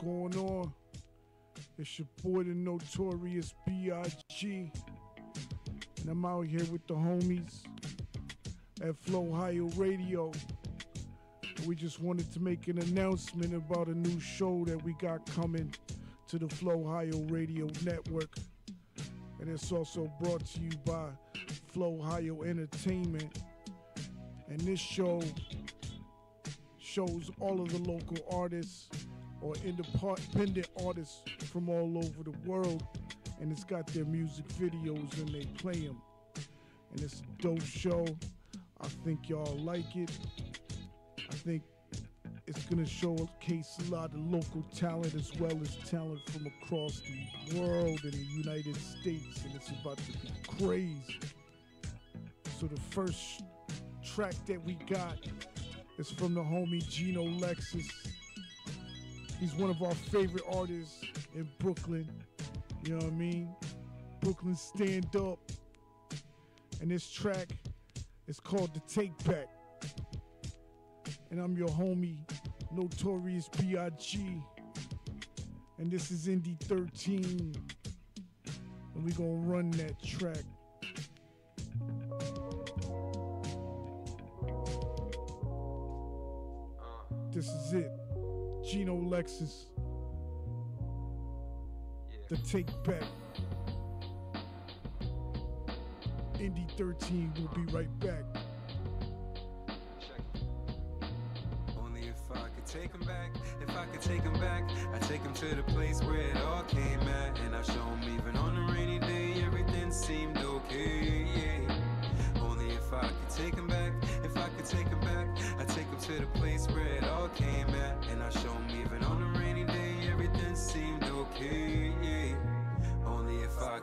going on? It's your boy, the notorious B.I.G. And I'm out here with the homies at FLOHIO Radio. We just wanted to make an announcement about a new show that we got coming to the FLOHIO Radio Network. And it's also brought to you by FLOHIO Entertainment. And this show shows all of the local artists or independent artists from all over the world, and it's got their music videos and they play them. And it's a dope show. I think y'all like it. I think it's gonna showcase a lot of local talent as well as talent from across the world and the United States, and it's about to be crazy. So the first track that we got is from the homie Gino Lexus. He's one of our favorite artists in Brooklyn. You know what I mean? Brooklyn Stand Up. And this track is called The Take Back. And I'm your homie, Notorious B.I.G. And this is Indie 13. And we gonna run that track. This is it. Gino Lexus. The Take Back. Indie 13 will be right back. Only if I could take him back, if I could take him back, I take him to the place where it all came at. And I show him even on a rainy day, everything seemed okay. Yeah. Only if I could take him back, to the place where it all came at. And I show him even on a rainy day, everything seemed okay. Yeah.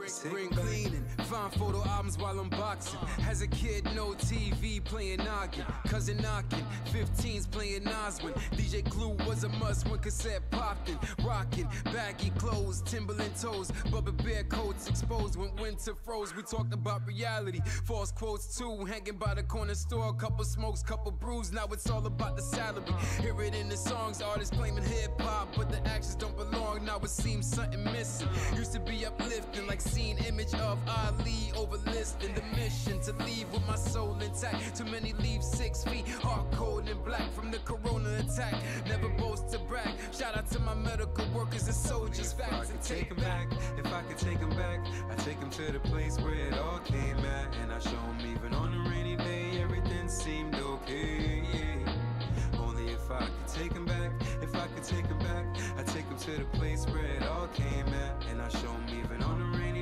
Him cleaning, find photo albums while I'm boxing. As a kid, no TV playing noggin. Cousin knocking, 15s playing Oswin. DJ Clue was a must when cassette popped in. Rocking, baggy clothes, Timberland toes, Bubba Bear coats exposed when winter froze. We talked about reality, false quotes too. Hanging by the corner store, couple smokes, couple brews. Now it's all about the salary. Hear it in the songs, artists claiming hip hop, but the actions don't belong. Now it seems something missing. Used to be uplifting, like seeing image of Ali over listing the mission to leave with my soul intact. Too many leave six feet, hard cold and black from the corona attack. Never boast to brag. Shout out to my medical workers and soldiers. If I Facts could and take him back, if I could take them back, I take them to the place where it all came at. And I show them even on a rainy day, everything seemed okay. Yeah. Only if I could take them back, if I could take them back, I take them to the place where it all came at. And I show them even on a rainy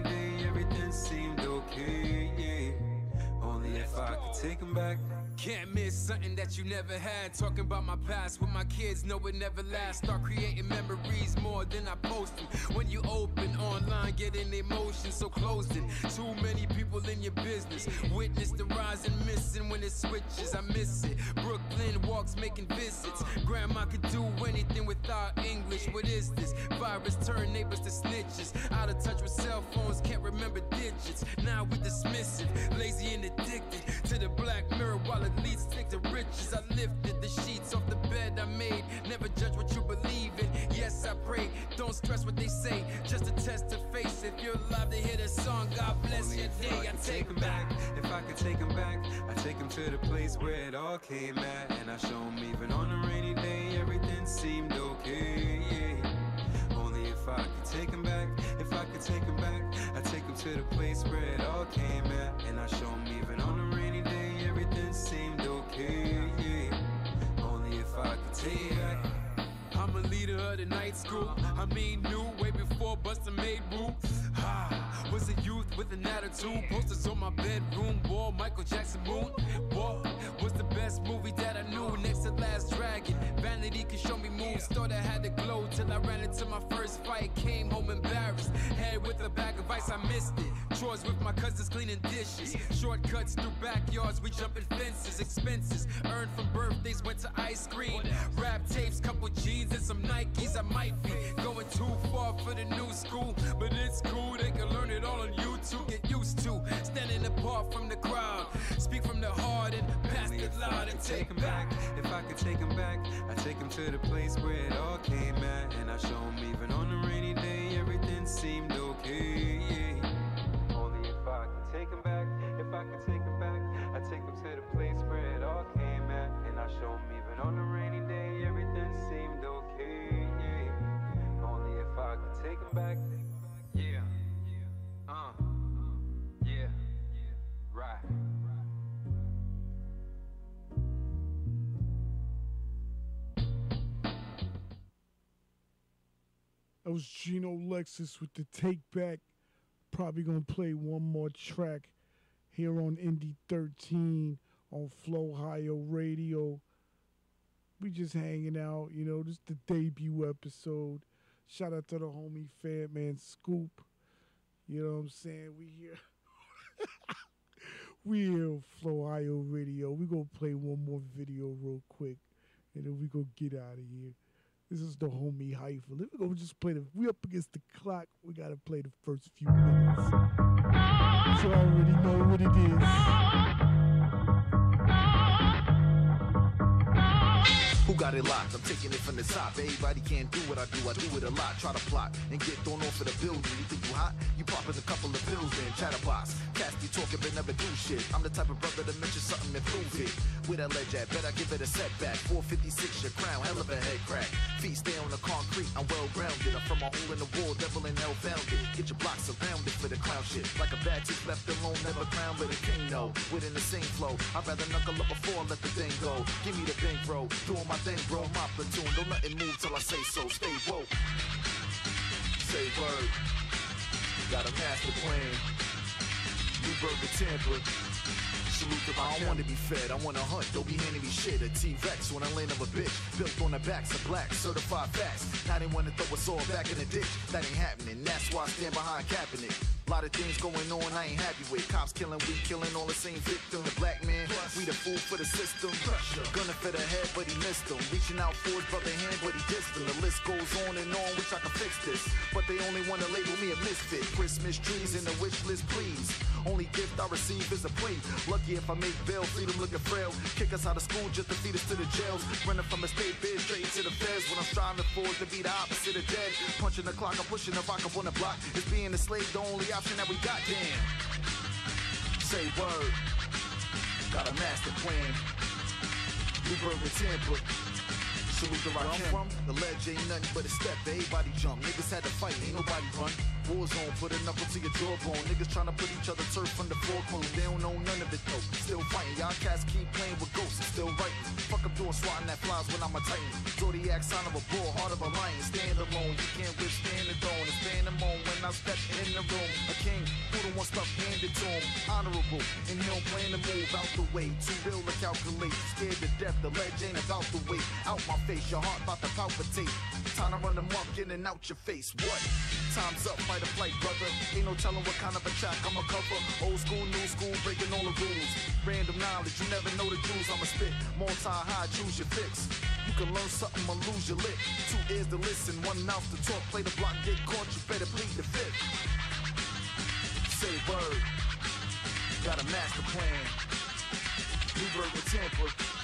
if I could take him back. Can't miss something that you never had. Talking about my past with my kids, know it never lasts. Start creating memories more than I post them. When you open online, getting emotions so closed in. Too many people in your business. Witness the rise and missing when it switches. I miss it. Brooklyn walks making visits. Grandma could do anything without English. What is this? Virus turn neighbors to snitches. Out of touch with cell phones, can't remember digits. Now we dismissive, lazy and addicted to the black mirror while it leads stick to riches. I lifted the sheets off the bed I made. Never judge what you believe in. Yes, I pray. Don't stress what they say. Just a test to face. If you're alive to hear the song, God bless Only your if day. I could take him it back. If I could take him back, I take him to the place where it all came at. And I show him even on a rainy day, everything seemed okay. Yeah. Only if I could take him back, if I could take him back, I take him to the place where it all came at. And I show him even on a rainy I mean, new way before Busta made boo. Ha, was a youth with an attitude. Posters on my bedroom wall. Michael Jackson moon. What was the best movie that I knew. Next to Last Dragon. Vanity could show me moves. Thought the glow till I ran into my first fight. Came home embarrassed. Head with a bag of ice, I missed it. Chores with my cousins cleaning dishes. Shortcuts through backyards, we jumping fences. Expenses earned from birthdays went to ice cream. Rap tapes, couple jeans and some Nikes. I might be going too far for the new school, but it's cool. They can learn it all on YouTube. And take him back, if I could take him back, I'd take him to the place where it all came at, and I show him even on a rainy day, everything seemed okay. Yeah. Only if I could take him back, if I could take him back, I'd take him to the place where it all came Was Gino Lexus with the Take Back. Probably gonna play one more track here on Indie 13 on FLOHIO Radio. We just hanging out, you know, this is the debut episode. Shout out to the homie Fat Man Scoop. You know what I'm saying? We here. we here on FLOHIO Radio. We gonna play one more video real quick and then we gonna get out of here. This is the homie Haifa. Let me go just play the. We up against the clock. We gotta play the first few minutes. So I already know what it is. Got it locked? I'm taking it from the top. Everybody can't do what I do. I do it a lot. Try to plot and get thrown off of the building. You think you hot? You popping a couple of pills then. Chatterbox. Cats be talking but never do shit. I'm the type of brother to mention something and prove it. With that ledge at? Bet I give it a setback. 456 your crown. Hell of a head crack. Feet stay on the concrete. I'm well grounded. I'm from a hole in the wall. Devil in hell found it. Get your blocks surrounded for the clown shit. Like a bad chick left alone. Never crown with a king no. Within the same flow. I'd rather knuckle up before I let the thing go. Give me the bank, bro. Doing my thing, bro. My platoon. Don't let it move till I say so. Stay woke. Say word. Got a master plan. New burger Tampa. Salute the I don't wanna be fed, I wanna hunt, don't be handing me shit. A T-Rex when I land of a bitch, built on the backs of black, certified facts. Now they wanna throw us all back in the ditch, that ain't happening. That's why I stand behind capping it. A lot of things going on I ain't happy with. Cops killing, we killing, all the same victim. The black man, we the fool for the system. Gonna fit a head, but he missed him. Reaching out for his brother hand, but he dissed him. The list goes on and on, wish I could fix this. But they only wanna label me a misfit. Christmas trees in the wish list, please. Only gift I receive is a plea. Lucky if I make bail, freedom looking frail. Kick us out of school just to feed us to the jails. Running from a state bid straight to the feds. When I'm striving for to be the opposite of dead. Punching the clock, I'm pushing the rock up on the block. Is being a slave the only option that we got? Damn. Say word. Got a master plan. New Burger Tampa. Salute the rock from the ledge ain't nothing but a step. Everybody jump. Niggas had to fight, ain't nobody run. War zone, put a knuckle to your jawbone. Niggas tryna put each other turf on the floor clothes. They don't know none of it though. Still fighting, y'all cats keep playing with ghosts. Still writing. Fuck up doing swatting that flies when I'm a titan. Zodiac sign of a bull, heart of a lion. Stand alone, you can't withstand the throne. It's pandemonium when I step in the room. A king who don't want stuff handed to him. Honorable, and he don't plan to move out the way. Too real to calculate. Scared to death, the ledge ain't about the wait. Out my face, your heart about to palpitate. Time to run the mark in and out your face. What? Time's up, fight or flight, brother. Ain't no telling what kind of a track I'ma cover. Old school, new school, breaking all the rules. Random knowledge, you never know the jewels I'ma spit. Multi high, choose your fix. You can learn something or lose your lip. Two ears to listen, one mouth to talk. Play the block, get caught, you better plead the fifth. Say word. Got a master plan. New Burger Tampa.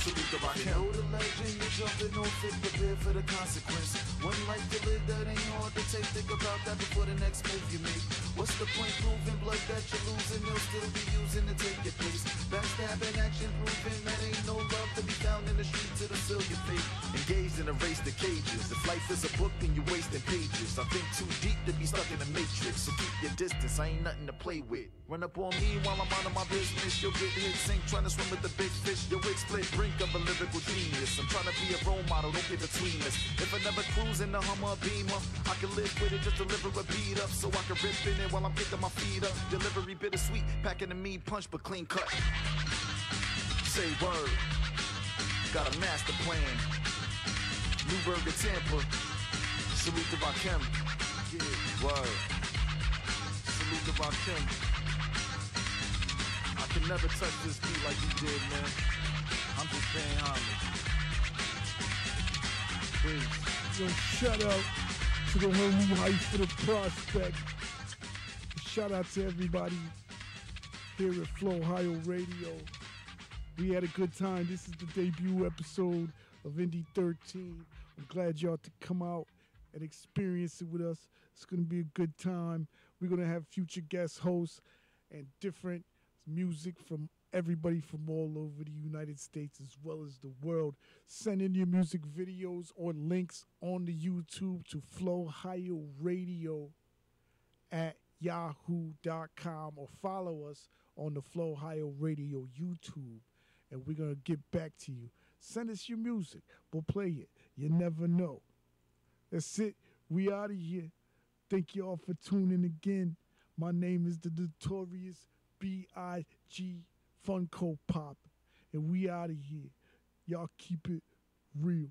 Salute the rock You know the legend, you're jumping off it, prepare for the consequence. One life to live, that ain't hard to take. Think about that before the next move you make. What's the point proving blood that you're losing? They'll still be using to take your place. Backstabbing action proving that ain't no love to be found in the streets, it'll seal your fate. Engaged in a race to cages. If life is a book, then you're wasting pages. I think too deep to be stuck in the matrix. So keep your distance, I ain't nothing to play with. Run up on me while I'm out of my business. You'll get hit, sink, trying to swim with the big fish. Your wig split, brink of a lyrical genius. I'm trying to be a role model, don't get between us. If I never cruise in the Hummer Beamer, I can live with it, just deliver a beat up. So I can rip in it while I'm kicking my feet up. Delivery bittersweet, packing a mean punch, but clean cut. Say word. Got a master plan. New Burger Tampa. Salute to Rakim. Yeah, word. Salute to Rakim. I can never touch this beat like you did, man. I'm just paying homage. Yo, shout out to the homie Hype for the prospect. Shout out to everybody here at FLOHIO Radio. We had a good time. This is the debut episode of Indie 13. I'm glad y'all to come out and experience it with us. It's going to be a good time. We're going to have future guest hosts and different music from everybody from all over the United States as well as the world. Send in your music videos or links on the YouTube to FLOHIO Radio at yahoo.com or follow us on the FLOHIO Radio YouTube and we're going to get back to you. Send us your music. We'll play it. You never know. That's it. We out of here. Thank y'all for tuning again. My name is the notorious B.I.G. Funko Pop, and we out of here. Y'all keep it real.